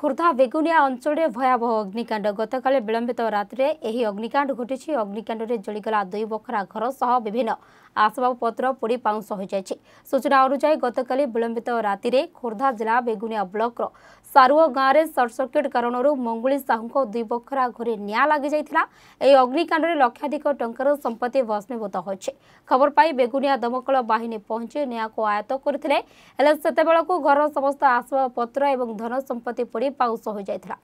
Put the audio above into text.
Khordha begonia অঞ্চলের ভয়াবহ অগ্নিকাণ্ড গতকাল বিলম্বিত রাতে এই অগ্নিকাণ্ড ঘটিছে অগ্নিকাণ্ডে জলিগলা দুই বখরা ঘর সহ বিভিন্ন আসবাবপত্র পোড়ি পাউঁশ যাই সূচনা অনুযায়ী গতকাল বিলম্বিত রাতে খোর্ধা জেলা বেগুনিয়া ব্লকর সারুয় গাঁরে সর্ট সর্কিট কারণর মঙ্গুলি সাহু দুই বখরা ঘরে নিয়া যাই এই অগ্নিকাণ্ডে লক্ষাধিক টঙ্কার সম্পত্তি ভস্মীভূত হয়েছে খবর পাই বেগুনিয়া দমকল বাহিনী পৌঁছে নিয়াকে আয়ত্ত করে সেতবেলক ঘর সমস্ত আসবাবপত্র এবং ধন সম্পত্তি পোড়ি ପାଉସ ହୋଇଯାଇଥିଲା